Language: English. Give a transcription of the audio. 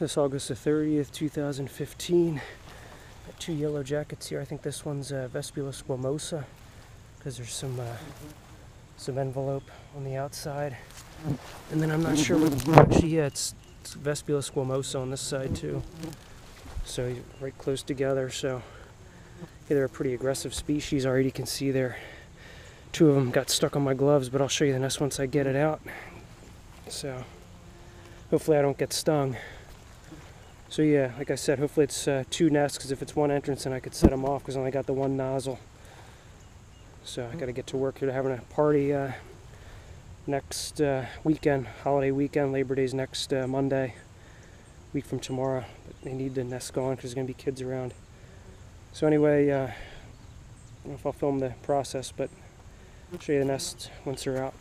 This August the 30th, 2015. Got two yellow jackets here. I think this one's uh, Vespula squamosa because there's some uh, some envelope on the outside. And then I'm not sure what actually yeah, it's, it's Vespula squamosa on this side too. So right close together. So yeah, they're a pretty aggressive species. Already you can see there. Two of them got stuck on my gloves, but I'll show you the nest once I get it out. So hopefully I don't get stung. So yeah, like I said, hopefully it's uh, two nests because if it's one entrance then I could set them off because I only got the one nozzle. So I got to get to work. Here. Having a party uh, next uh, weekend, holiday weekend. Labor Day's next uh, Monday, week from tomorrow. But they need the nest going because there's going to be kids around. So anyway, uh, I don't know if I'll film the process, but I'll show you the nest once they're out.